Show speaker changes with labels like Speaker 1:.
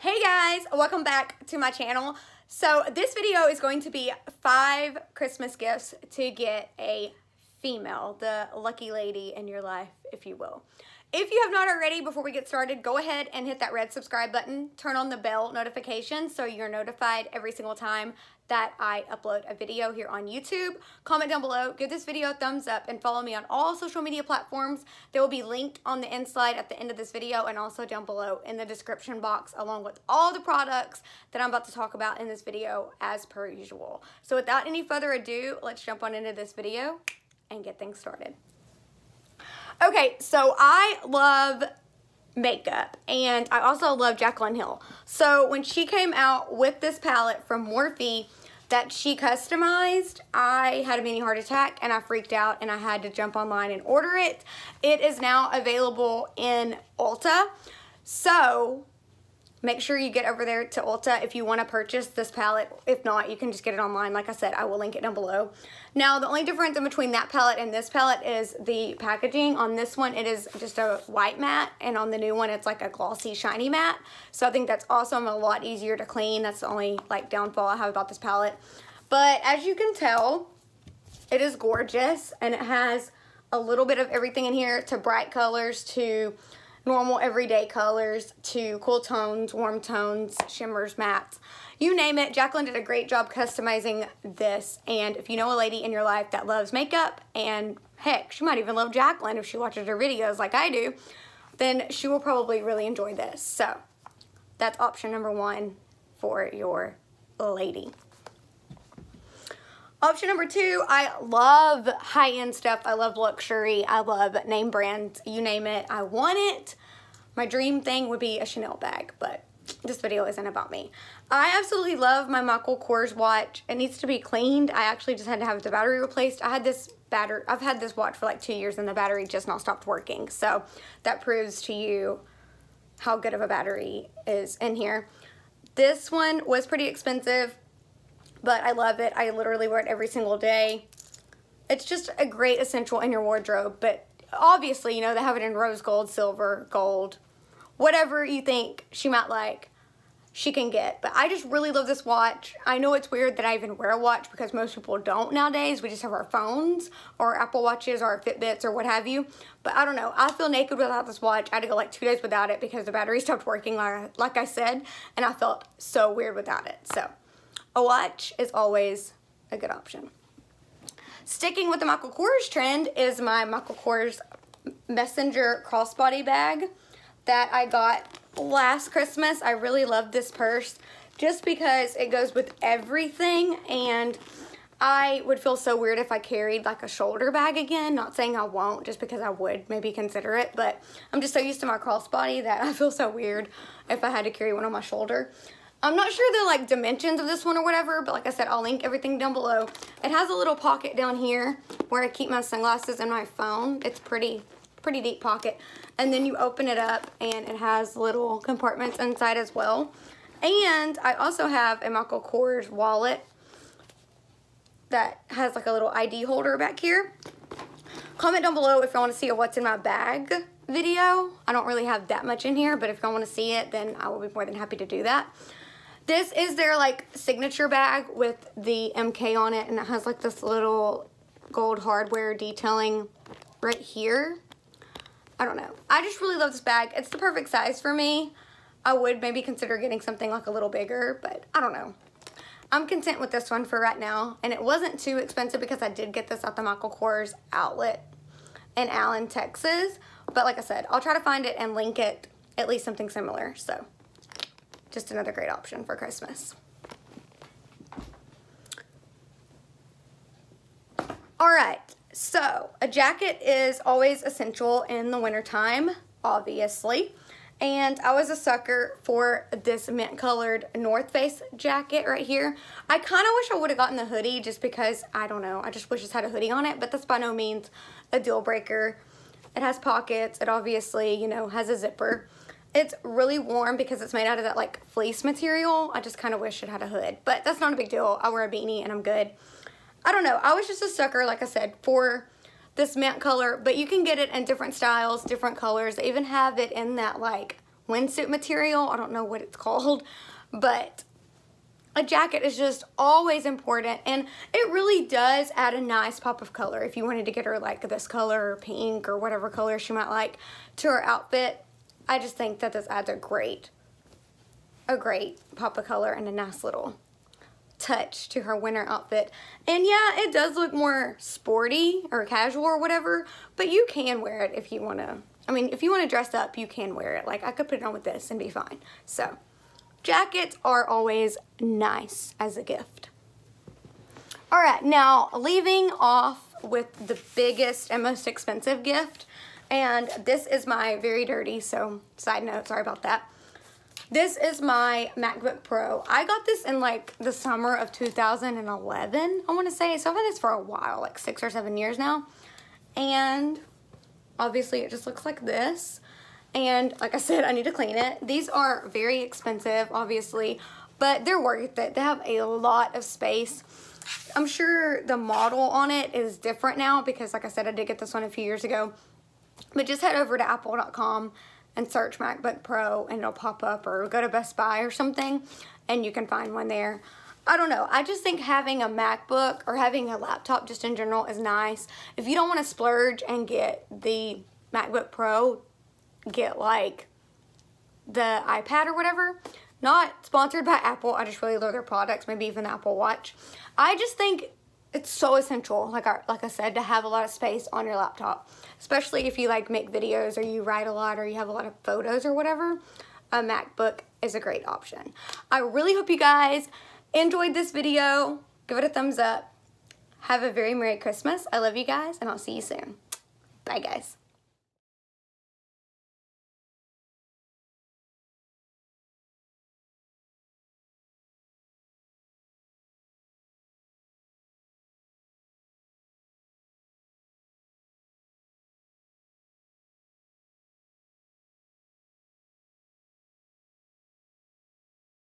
Speaker 1: Hey guys, welcome back to my channel. So this video is going to be five Christmas gifts to get a female, the lucky lady in your life, if you will. If you have not already, before we get started, go ahead and hit that red subscribe button. Turn on the bell notification so you're notified every single time that I upload a video here on YouTube. Comment down below, give this video a thumbs up, and follow me on all social media platforms. They will be linked on the end slide at the end of this video and also down below in the description box along with all the products that I'm about to talk about in this video as per usual. So without any further ado, let's jump on into this video and get things started. Okay, so I love makeup and I also love Jaclyn Hill. So when she came out with this palette from Morphe that she customized, I had a mini heart attack and I freaked out and I had to jump online and order it. It is now available in Ulta. So make sure you get over there to Ulta if you want to purchase this palette. If not, you can just get it online. Like I said, I will link it down below. Now, the only difference in between that palette and this palette is the packaging. On this one, it is just a white matte, and on the new one, it's like a glossy, shiny matte. So I think that's awesome, a lot easier to clean. That's the only like downfall I have about this palette. But as you can tell, it is gorgeous, and it has a little bit of everything in here to bright colors to normal everyday colors to cool tones, warm tones, shimmers, mattes. You name it, Jaclyn did a great job customizing this. And if you know a lady in your life that loves makeup, and heck, she might even love Jaclyn if she watches her videos like I do, then she will probably really enjoy this. So that's option number one for your lady. Option number two, I love high-end stuff. I love luxury. I love name brands. You name it, I want it. My dream thing would be a Chanel bag, but this video isn't about me. I absolutely love my Michael Kors watch. It needs to be cleaned. I actually just had to have the battery replaced. I had this battery, I've had this watch for like two years and the battery just not stopped working. So that proves to you how good of a battery is in here. This one was pretty expensive but I love it. I literally wear it every single day. It's just a great essential in your wardrobe, but obviously, you know, they have it in rose gold, silver, gold, whatever you think she might like, she can get. But I just really love this watch. I know it's weird that I even wear a watch because most people don't nowadays. We just have our phones or Apple Watches or Fitbits or what have you. But I don't know. I feel naked without this watch. I had to go like two days without it because the battery stopped working like, like I said. And I felt so weird without it. So a watch is always a good option. Sticking with the Michael Kors trend is my Michael Kors Messenger crossbody bag that I got last Christmas. I really love this purse just because it goes with everything and I would feel so weird if I carried like a shoulder bag again. Not saying I won't, just because I would maybe consider it, but I'm just so used to my crossbody that I feel so weird if I had to carry one on my shoulder. I'm not sure the like dimensions of this one or whatever, but like I said, I'll link everything down below. It has a little pocket down here where I keep my sunglasses and my phone. It's pretty, pretty deep pocket. And then you open it up and it has little compartments inside as well. And I also have a Michael Kors wallet that has like a little ID holder back here. Comment down below if you want to see a what's in my bag video. I don't really have that much in here, but if you want to see it, then I will be more than happy to do that. This is their like signature bag with the MK on it and it has like this little gold hardware detailing right here. I don't know. I just really love this bag. It's the perfect size for me. I would maybe consider getting something like a little bigger, but I don't know. I'm content with this one for right now. And it wasn't too expensive because I did get this at the Michael Kors outlet in Allen, Texas. But like I said, I'll try to find it and link it, at least something similar. So just another great option for Christmas. All right, so a jacket is always essential in the wintertime, obviously. And I was a sucker for this mint colored North Face jacket right here. I kind of wish I would have gotten the hoodie just because, I don't know, I just wish it had a hoodie on it, but that's by no means a deal breaker. It has pockets. It obviously, you know, has a zipper. It's really warm because it's made out of that like fleece material. I just kind of wish it had a hood, but that's not a big deal. I wear a beanie and I'm good. I don't know. I was just a sucker, like I said, for this matte color, but you can get it in different styles, different colors. They even have it in that like windsuit material. I don't know what it's called, but a jacket is just always important and it really does add a nice pop of color if you wanted to get her like this color or pink or whatever color she might like to her outfit I just think that this adds a great. A great pop of color and a nice little touch to her winter outfit. And yeah it does look more sporty or casual or whatever but you can wear it if you want to I mean if you want to dress up you can wear it. Like I could put it on with this and be fine. So Jackets are always nice as a gift. All right, now leaving off with the biggest and most expensive gift, and this is my very dirty, so side note, sorry about that. This is my MacBook Pro. I got this in like the summer of 2011, I wanna say. So I've had this for a while, like six or seven years now. And obviously it just looks like this. And like I said, I need to clean it. These are very expensive, obviously, but they're worth it. They have a lot of space. I'm sure the model on it is different now because like I said, I did get this one a few years ago. But just head over to apple.com and search MacBook Pro and it'll pop up or go to Best Buy or something and you can find one there. I don't know. I just think having a MacBook or having a laptop just in general is nice. If you don't want to splurge and get the MacBook Pro, get like the iPad or whatever. Not sponsored by Apple. I just really love their products, maybe even the Apple Watch. I just think it's so essential, like I, like I said, to have a lot of space on your laptop. Especially if you like make videos or you write a lot or you have a lot of photos or whatever. A MacBook is a great option. I really hope you guys enjoyed this video. Give it a thumbs up. Have a very Merry Christmas. I love you guys and I'll see you soon. Bye guys.